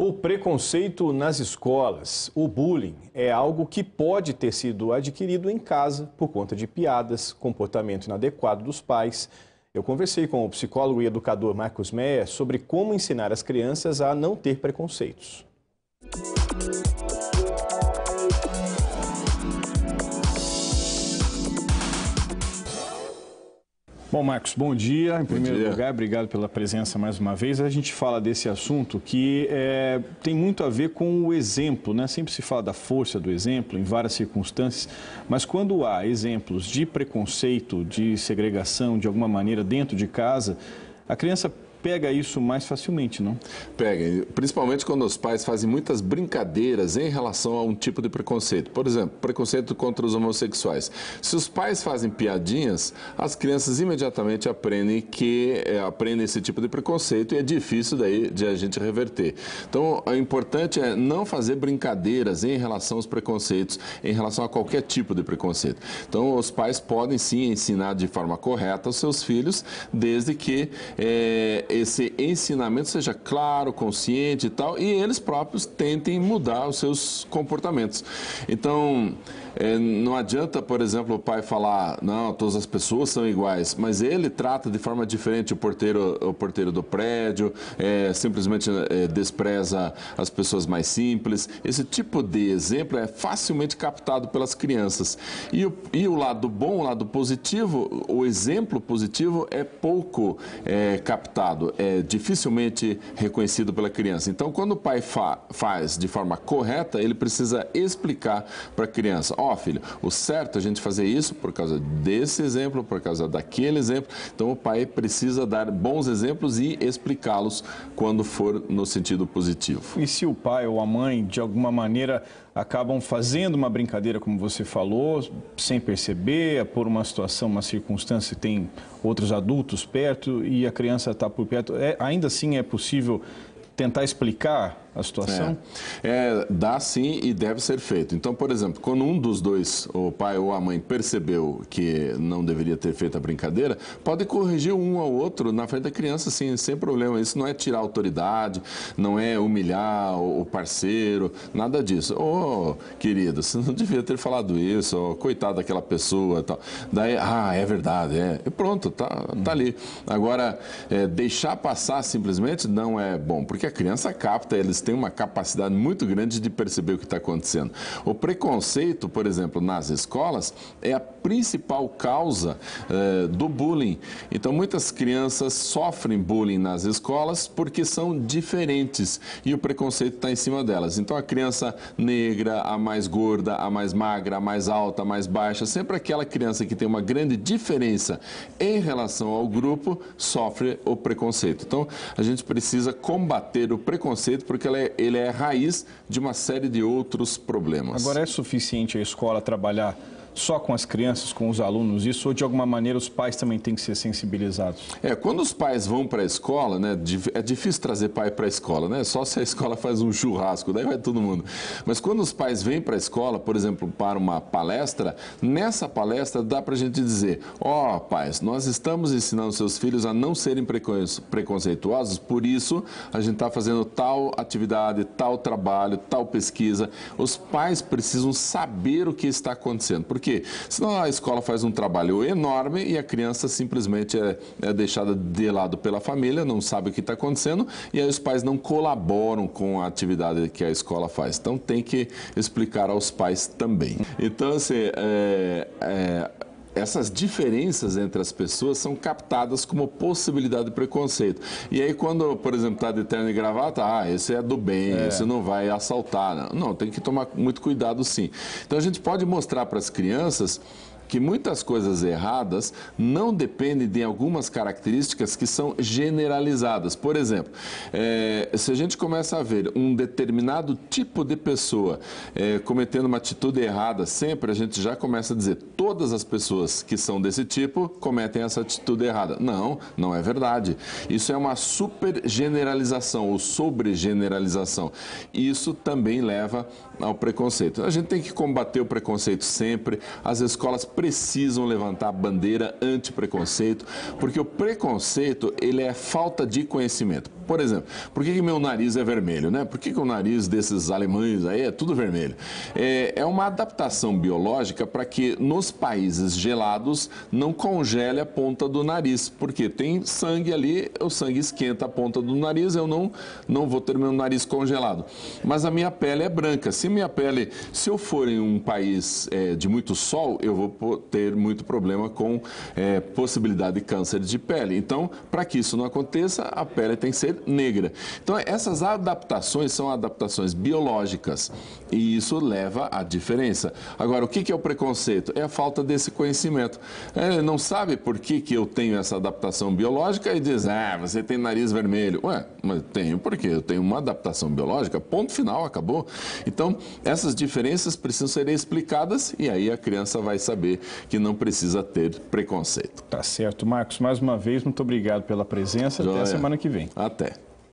O preconceito nas escolas, o bullying, é algo que pode ter sido adquirido em casa por conta de piadas, comportamento inadequado dos pais. Eu conversei com o psicólogo e educador Marcos Meia sobre como ensinar as crianças a não ter preconceitos. Bom, Marcos, bom dia. Em primeiro dia. lugar, obrigado pela presença mais uma vez. A gente fala desse assunto que é, tem muito a ver com o exemplo, né? Sempre se fala da força do exemplo em várias circunstâncias, mas quando há exemplos de preconceito, de segregação, de alguma maneira dentro de casa, a criança pega isso mais facilmente, não? Pega, principalmente quando os pais fazem muitas brincadeiras em relação a um tipo de preconceito. Por exemplo, preconceito contra os homossexuais. Se os pais fazem piadinhas, as crianças imediatamente aprendem que é, aprendem esse tipo de preconceito e é difícil daí de a gente reverter. Então, o importante é não fazer brincadeiras em relação aos preconceitos, em relação a qualquer tipo de preconceito. Então, os pais podem sim ensinar de forma correta aos seus filhos, desde que é, esse ensinamento seja claro, consciente e tal, e eles próprios tentem mudar os seus comportamentos. Então, é, não adianta, por exemplo, o pai falar, não, todas as pessoas são iguais, mas ele trata de forma diferente o porteiro, o porteiro do prédio, é, simplesmente é, despreza as pessoas mais simples. Esse tipo de exemplo é facilmente captado pelas crianças. E o, e o lado bom, o lado positivo, o exemplo positivo é pouco é, captado, é dificilmente reconhecido pela criança. Então, quando o pai fa faz de forma correta, ele precisa explicar para a criança, ó, oh, filho, o certo é a gente fazer isso por causa desse exemplo, por causa daquele exemplo. Então o pai precisa dar bons exemplos e explicá-los quando for no sentido positivo. E se o pai ou a mãe, de alguma maneira, acabam fazendo uma brincadeira, como você falou, sem perceber, por uma situação, uma circunstância, tem outros adultos perto e a criança está por perto, é, ainda assim é possível tentar explicar a situação? É. é. dá sim e deve ser feito. Então, por exemplo, quando um dos dois, o pai ou a mãe, percebeu que não deveria ter feito a brincadeira, pode corrigir um ao outro na frente da criança, sim, sem problema. Isso não é tirar autoridade, não é humilhar o parceiro, nada disso. Ô, oh, querido, você não devia ter falado isso, oh, coitado daquela pessoa tal. Daí, ah, é verdade, é. E pronto, tá, tá ali. Agora, é, deixar passar simplesmente não é bom, porque a criança capta, eles têm uma capacidade muito grande de perceber o que está acontecendo. O preconceito, por exemplo, nas escolas, é a principal causa eh, do bullying. Então, muitas crianças sofrem bullying nas escolas porque são diferentes e o preconceito está em cima delas. Então, a criança negra, a mais gorda, a mais magra, a mais alta, a mais baixa, sempre aquela criança que tem uma grande diferença em relação ao grupo sofre o preconceito. Então, a gente precisa combater o preconceito porque ela é, ele é raiz de uma série de outros problemas. Agora, é suficiente a escola trabalhar só com as crianças, com os alunos, isso ou de alguma maneira os pais também têm que ser sensibilizados? É, quando os pais vão para a escola, né, é difícil trazer pai para a escola, né? Só se a escola faz um churrasco, daí vai todo mundo. Mas quando os pais vêm para a escola, por exemplo, para uma palestra, nessa palestra dá para a gente dizer: ó, oh, pais, nós estamos ensinando seus filhos a não serem preconceituosos, por isso a gente está fazendo tal atividade, tal trabalho, tal pesquisa. Os pais precisam saber o que está acontecendo, porque quê? Senão a escola faz um trabalho enorme e a criança simplesmente é, é deixada de lado pela família, não sabe o que está acontecendo e aí os pais não colaboram com a atividade que a escola faz. Então tem que explicar aos pais também. Então, assim, é, é, essas diferenças entre as pessoas são captadas como possibilidade de preconceito. E aí, quando, por exemplo, está de terno e gravata, ah, esse é do bem, é. esse não vai assaltar. Não, tem que tomar muito cuidado sim. Então, a gente pode mostrar para as crianças que muitas coisas erradas não dependem de algumas características que são generalizadas. Por exemplo, é, se a gente começa a ver um determinado tipo de pessoa é, cometendo uma atitude errada sempre, a gente já começa a dizer todas as pessoas que são desse tipo cometem essa atitude errada. Não, não é verdade. Isso é uma super generalização ou sobre generalização. Isso também leva ao preconceito. A gente tem que combater o preconceito sempre. As escolas precisam levantar a bandeira anti-preconceito, porque o preconceito ele é falta de conhecimento. Por exemplo, por que, que meu nariz é vermelho? Né? Por que, que o nariz desses alemães aí é tudo vermelho? É, é uma adaptação biológica para que nos países gelados não congele a ponta do nariz, porque tem sangue ali, o sangue esquenta a ponta do nariz, eu não, não vou ter meu nariz congelado. Mas a minha pele é branca. Se minha pele, se eu for em um país é, de muito sol, eu vou ter muito problema com é, possibilidade de câncer de pele. Então, para que isso não aconteça, a pele tem que ser negra. Então, essas adaptações são adaptações biológicas e isso leva à diferença. Agora, o que é o preconceito? É a falta desse conhecimento. É, não sabe por que, que eu tenho essa adaptação biológica e diz, ah, você tem nariz vermelho. Ué, mas tenho porque eu tenho uma adaptação biológica, ponto final, acabou. Então, essas diferenças precisam ser explicadas e aí a criança vai saber que não precisa ter preconceito. Tá certo. Marcos, mais uma vez, muito obrigado pela presença. Joia. Até a semana que vem. Até.